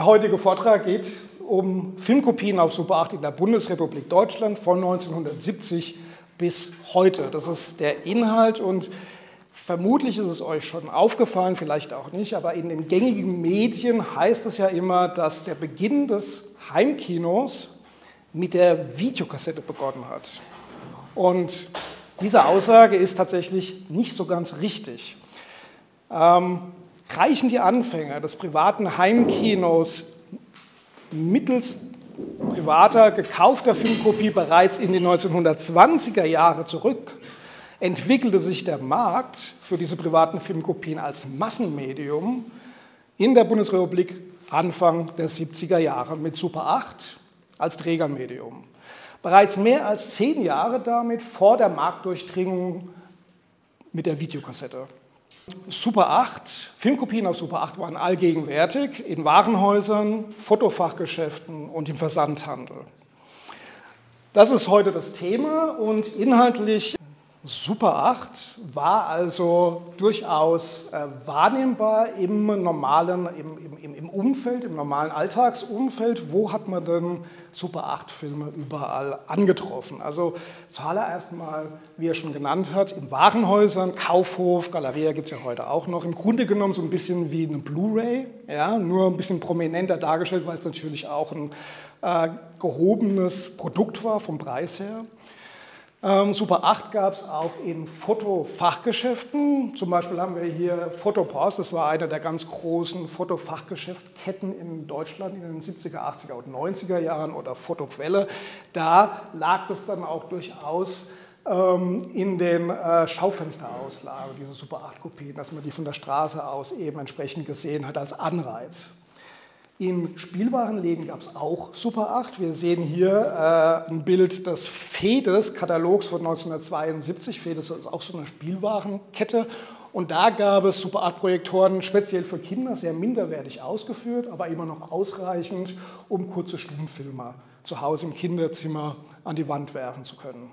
Der heutige Vortrag geht um Filmkopien auf Super 8 in der Bundesrepublik Deutschland von 1970 bis heute. Das ist der Inhalt und vermutlich ist es euch schon aufgefallen, vielleicht auch nicht, aber in den gängigen Medien heißt es ja immer, dass der Beginn des Heimkinos mit der Videokassette begonnen hat. Und diese Aussage ist tatsächlich nicht so ganz richtig. Ähm, reichen die Anfänge des privaten Heimkinos mittels privater gekaufter Filmkopie bereits in die 1920er Jahre zurück, entwickelte sich der Markt für diese privaten Filmkopien als Massenmedium in der Bundesrepublik Anfang der 70er Jahre mit Super 8 als Trägermedium. Bereits mehr als zehn Jahre damit vor der Marktdurchdringung mit der Videokassette. Super 8, Filmkopien auf Super 8 waren allgegenwärtig in Warenhäusern, Fotofachgeschäften und im Versandhandel. Das ist heute das Thema und inhaltlich Super 8 war also durchaus äh, wahrnehmbar im normalen, im, im, im, Umfeld, im normalen Alltagsumfeld. Wo hat man denn Super 8 Filme überall angetroffen? Also zuallererst mal, wie er schon genannt hat, in Warenhäusern, Kaufhof, Galeria gibt es ja heute auch noch. Im Grunde genommen so ein bisschen wie eine Blu-ray, ja, nur ein bisschen prominenter dargestellt, weil es natürlich auch ein äh, gehobenes Produkt war vom Preis her. Ähm, Super 8 gab es auch in Fotofachgeschäften. Zum Beispiel haben wir hier Fotopost, das war eine der ganz großen Fotofachgeschäftketten in Deutschland in den 70er, 80er und 90er Jahren oder Fotoquelle. Da lag das dann auch durchaus ähm, in den äh, Schaufensterauslagen, diese Super 8 Kopien, dass man die von der Straße aus eben entsprechend gesehen hat als Anreiz. In Spielwarenläden gab es auch Super 8. Wir sehen hier äh, ein Bild des Fedes, Katalogs von 1972. Fedes ist auch so eine Spielwarenkette. Und da gab es Super 8 Projektoren speziell für Kinder, sehr minderwertig ausgeführt, aber immer noch ausreichend, um kurze Stummfilme zu Hause im Kinderzimmer an die Wand werfen zu können.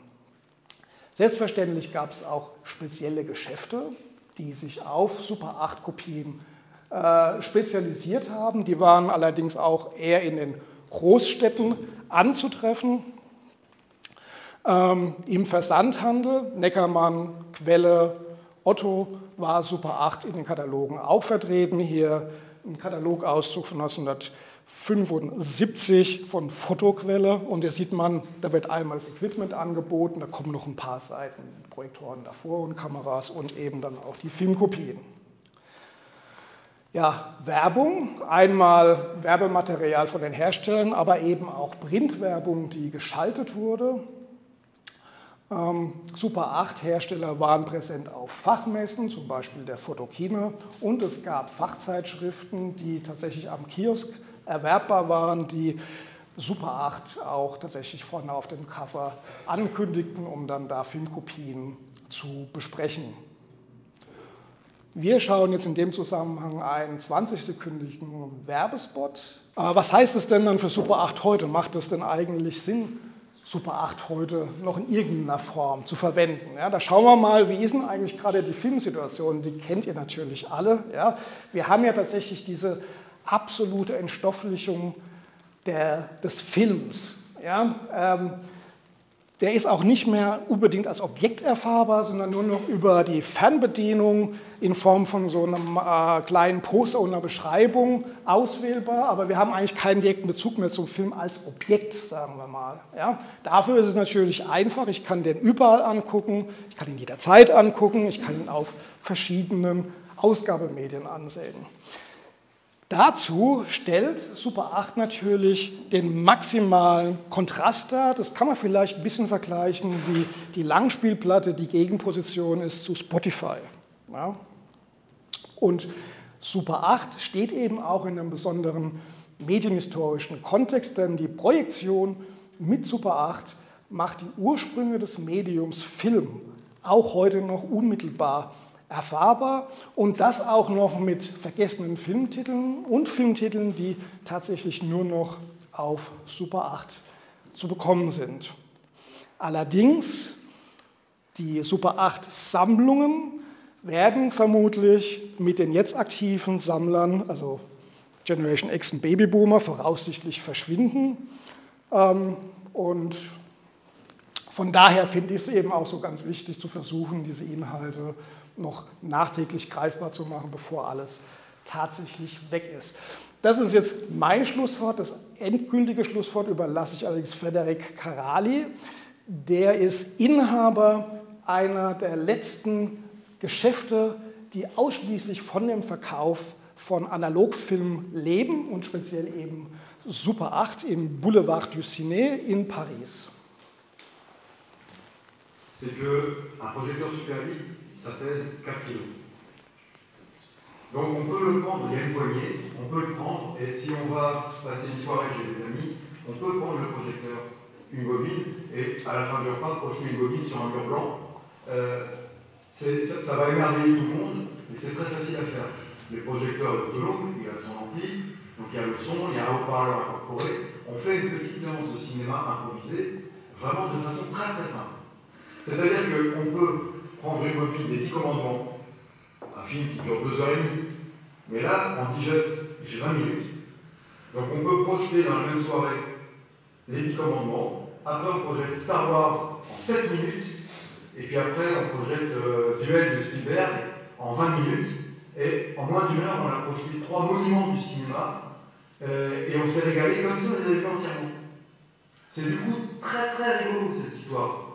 Selbstverständlich gab es auch spezielle Geschäfte, die sich auf Super 8 Kopien äh, spezialisiert haben. Die waren allerdings auch eher in den Großstädten anzutreffen. Ähm, Im Versandhandel, Neckermann, Quelle, Otto war Super 8 in den Katalogen auch vertreten. Hier ein Katalogauszug von 1975 von Fotoquelle. Und hier sieht man, da wird einmal das Equipment angeboten, da kommen noch ein paar Seiten Projektoren davor und Kameras und eben dann auch die Filmkopien. Ja, Werbung, einmal Werbematerial von den Herstellern, aber eben auch Printwerbung, die geschaltet wurde. Ähm, Super 8 Hersteller waren präsent auf Fachmessen, zum Beispiel der Fotokina, und es gab Fachzeitschriften, die tatsächlich am Kiosk erwerbbar waren, die Super 8 auch tatsächlich vorne auf dem Cover ankündigten, um dann da Filmkopien zu besprechen. Wir schauen jetzt in dem Zusammenhang einen 20-sekündigen Werbespot. Was heißt es denn dann für Super 8 heute? Macht es denn eigentlich Sinn, Super 8 heute noch in irgendeiner Form zu verwenden? Ja, da schauen wir mal, wie ist denn eigentlich gerade die Filmsituation? Die kennt ihr natürlich alle. Ja? Wir haben ja tatsächlich diese absolute Entstofflichung der, des Films. Ja? Ähm, der ist auch nicht mehr unbedingt als Objekt erfahrbar, sondern nur noch über die Fernbedienung in Form von so einem äh, kleinen Poster und einer Beschreibung auswählbar. Aber wir haben eigentlich keinen direkten Bezug mehr zum Film als Objekt, sagen wir mal. Ja? Dafür ist es natürlich einfach. Ich kann den überall angucken, ich kann ihn jederzeit angucken, ich kann ihn auf verschiedenen Ausgabemedien ansehen. Dazu stellt Super 8 natürlich den maximalen Kontrast dar. Das kann man vielleicht ein bisschen vergleichen, wie die Langspielplatte die Gegenposition ist zu Spotify. Ja. Und Super 8 steht eben auch in einem besonderen medienhistorischen Kontext, denn die Projektion mit Super 8 macht die Ursprünge des Mediums Film auch heute noch unmittelbar erfahrbar und das auch noch mit vergessenen Filmtiteln und Filmtiteln, die tatsächlich nur noch auf Super 8 zu bekommen sind. Allerdings, die Super 8 Sammlungen werden vermutlich mit den jetzt aktiven Sammlern, also Generation X und Babyboomer voraussichtlich verschwinden. Ähm, und von daher finde ich es eben auch so ganz wichtig zu versuchen, diese Inhalte noch nachträglich greifbar zu machen, bevor alles tatsächlich weg ist. Das ist jetzt mein Schlusswort. Das endgültige Schlusswort überlasse ich allerdings Frederik Carali. Der ist Inhaber einer der letzten Geschäfte, die ausschließlich von dem Verkauf von Analogfilmen leben und speziell eben Super 8 im Boulevard du Ciné in Paris. C'est que un projecteur Super 8, ça pèse 4 kg. Donc on peut le prendre, il y a une poignée, on peut le prendre, et si on va passer une soirée chez des amis, on peut prendre le projecteur, une bobine, et à la fin du repas, projeter une bobine sur un mur blanc. Euh, ça, va émerveiller tout le monde, mais c'est très facile à faire. Le projecteur est autonome, il a son ampli, donc il y a le son, il y a un haut-parleur incorporé. On fait une petite séance de cinéma improvisée, vraiment de façon très très simple. C'est-à-dire qu'on peut prendre une bobine des 10 commandements, un film qui dure deux heures et demie. Mais là, en digeste, il fait 20 minutes. Donc on peut projeter dans la même soirée les 10 commandements. Après, on projette Star Wars en 7 minutes. Et puis après, on projette euh, Duel de Spielberg en 20 minutes. Et en moins d'une heure, on a projeté trois monuments du cinéma. Euh, et on s'est régalé comme si on les avait fait entièrement. C'est du coup très très rigolo cette histoire.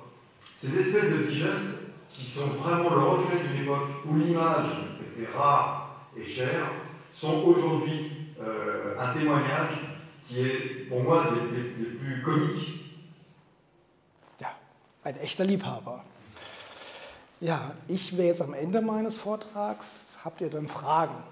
Ces espèces de digestes qui sont vraiment le reflet d'une époque où l'image était rare et chère, sont aujourd'hui euh, un témoignage qui est pour moi des, des, des plus comiques. Ja, ein echter Liebhaber. Ja, ich wäre jetzt am Ende meines Vortrags. Habt ihr dann Fragen?